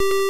you